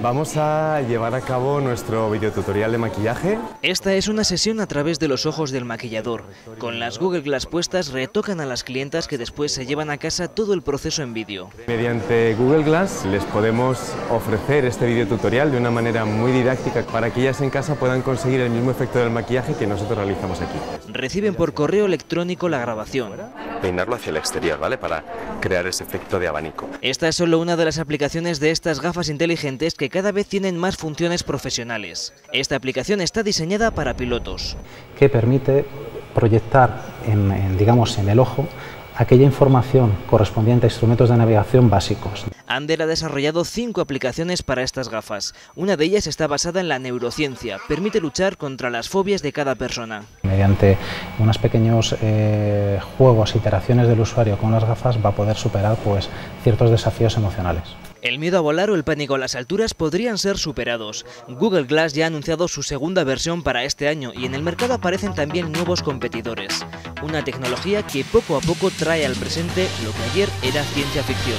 Vamos a llevar a cabo nuestro videotutorial de maquillaje. Esta es una sesión a través de los ojos del maquillador. Con las Google Glass puestas retocan a las clientas que después se llevan a casa todo el proceso en vídeo. Mediante Google Glass les podemos ofrecer este videotutorial de una manera muy didáctica para que ellas en casa puedan conseguir el mismo efecto del maquillaje que nosotros realizamos aquí. Reciben por correo electrónico la grabación. Peinarlo hacia el exterior, ¿vale? Para crear ese efecto de abanico. Esta es solo una de las aplicaciones de estas gafas inteligentes que cada vez tienen más funciones profesionales. Esta aplicación está diseñada para pilotos. Que permite proyectar en, digamos, en el ojo aquella información correspondiente a instrumentos de navegación básicos. Ander ha desarrollado cinco aplicaciones para estas gafas. Una de ellas está basada en la neurociencia. Permite luchar contra las fobias de cada persona. Mediante unos pequeños eh, juegos, iteraciones del usuario con las gafas va a poder superar pues, ciertos desafíos emocionales. El miedo a volar o el pánico a las alturas podrían ser superados. Google Glass ya ha anunciado su segunda versión para este año y en el mercado aparecen también nuevos competidores. Una tecnología que poco a poco trae al presente lo que ayer era ciencia ficción.